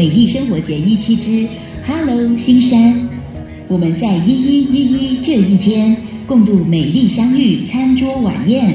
美丽生活节一期之 Hello 新山，我们在一一一一这一天共度美丽相遇餐桌晚宴。